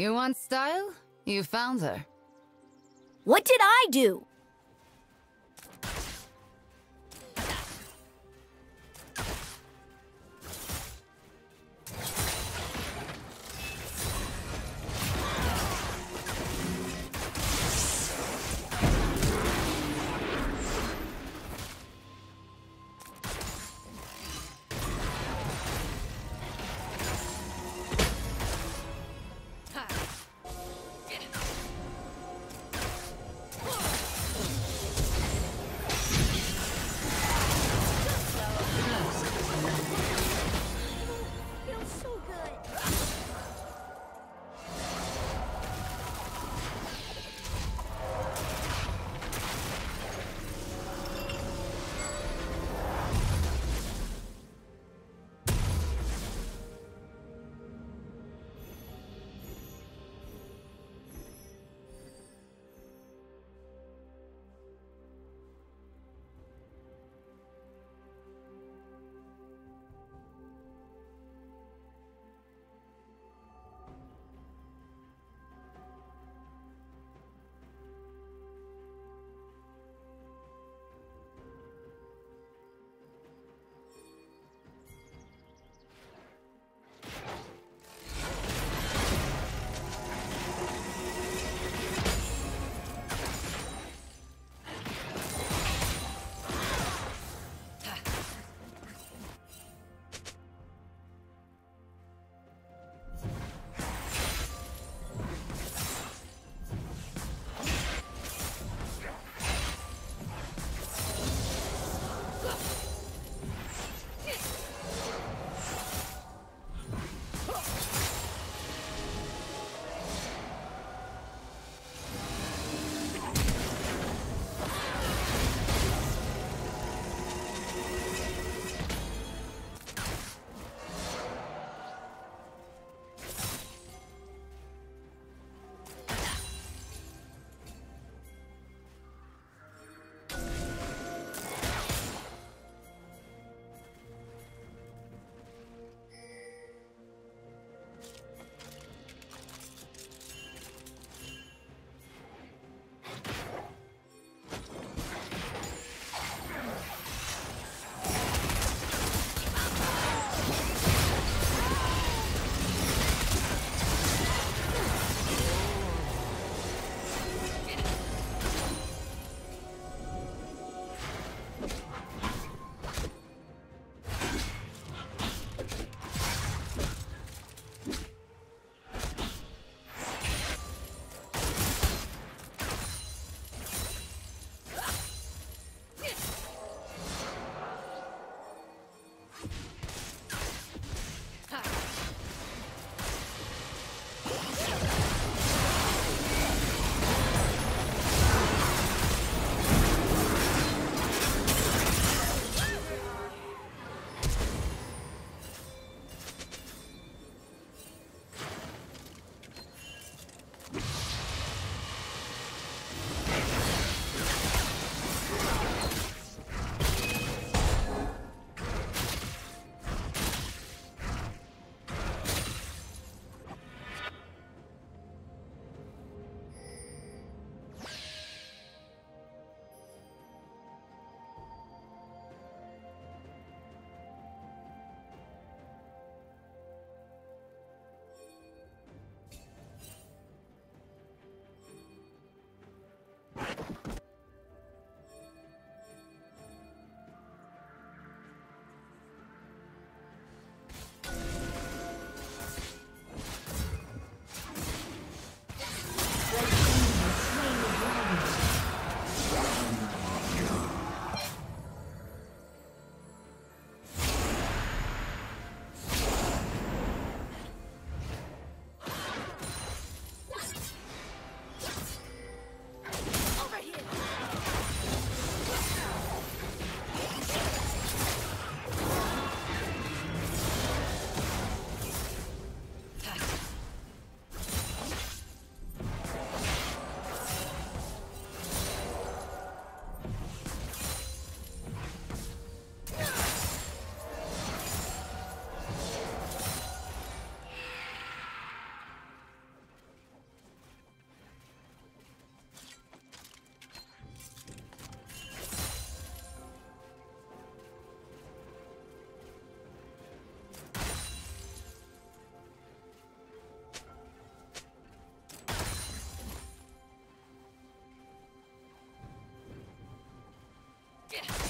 You want style? You found her. What did I do? Yeah.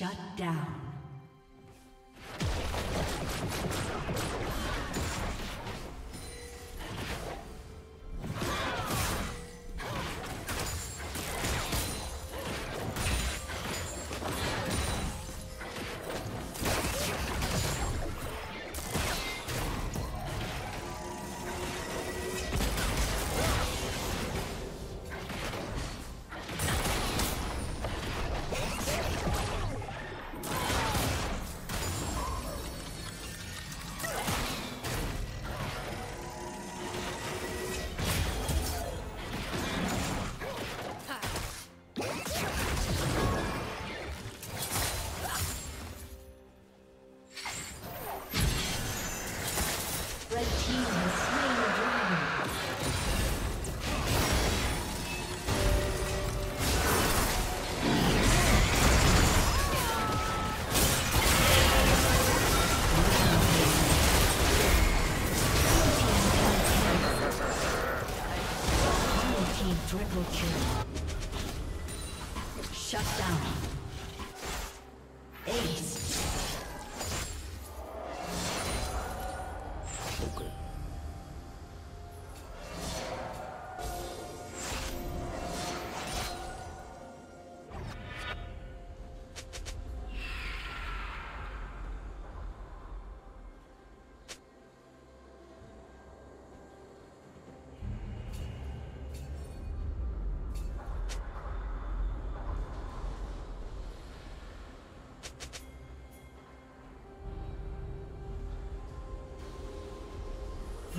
Shut down. Kill. Shut down.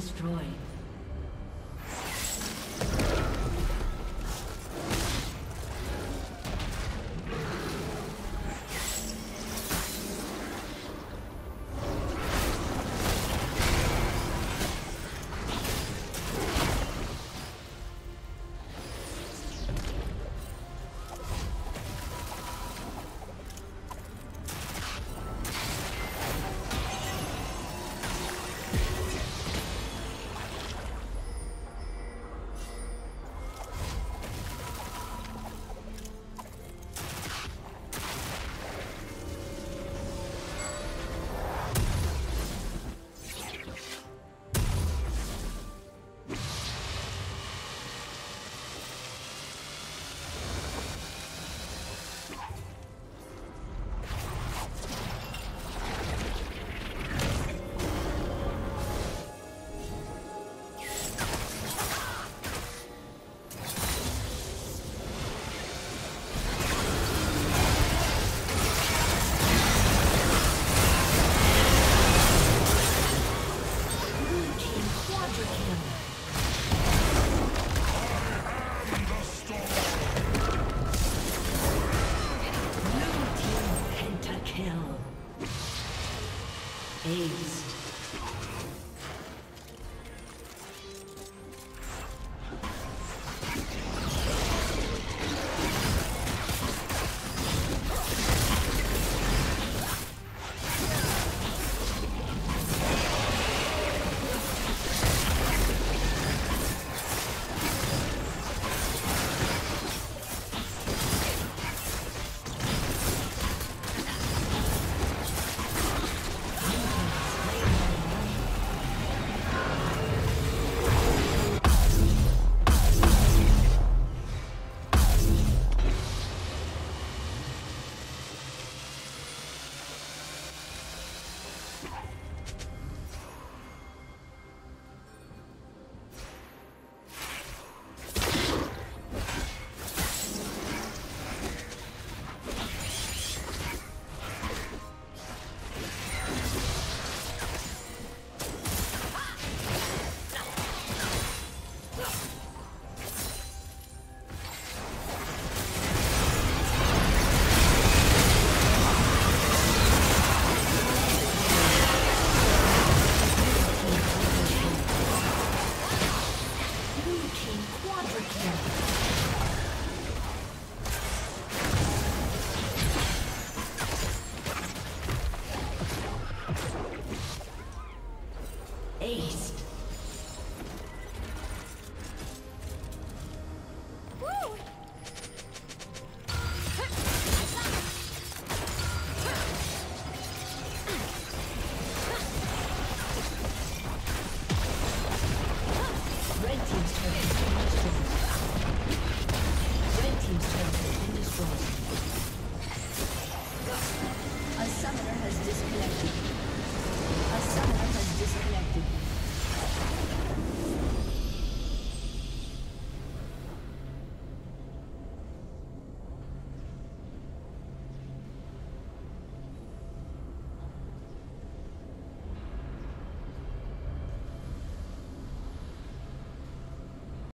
destroyed.